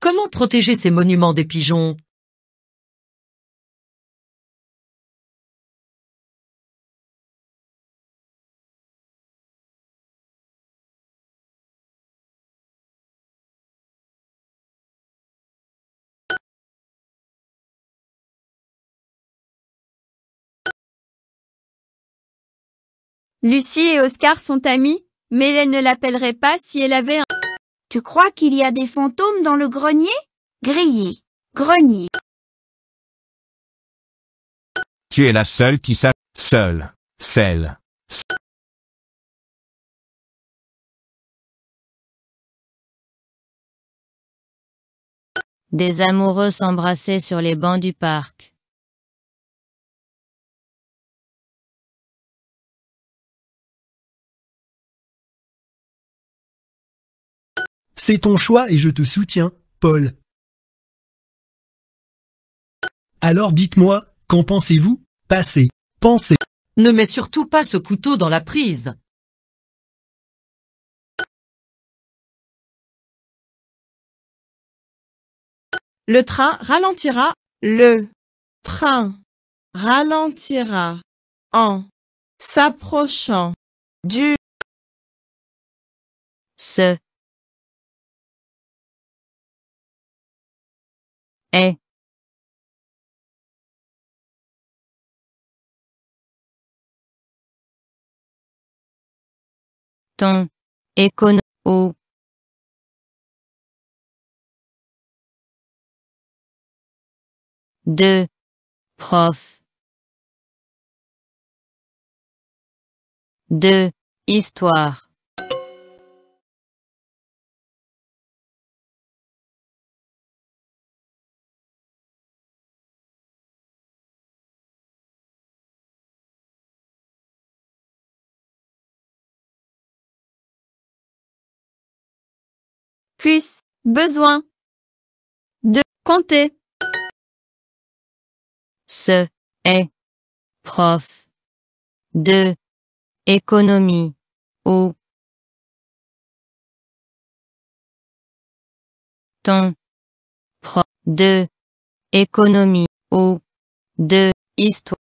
Comment protéger ces monuments des pigeons? Lucie et Oscar sont amis, mais elle ne l'appellerait pas si elle avait un... Tu crois qu'il y a des fantômes dans le grenier? Grillé. Grenier. Tu es la seule qui sait. Seule. Celle. Des amoureux s'embrassaient sur les bancs du parc. C'est ton choix et je te soutiens, Paul. Alors dites-moi, qu'en pensez-vous? Passez. Pensez. Ne mets surtout pas ce couteau dans la prise. Le train ralentira. Le train ralentira en s'approchant du Ce est ton écono ou de prof. De histoire Plus, besoin. De, compter. Ce est prof de économie ou ton prof de économie ou de histoire.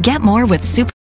Get more with Super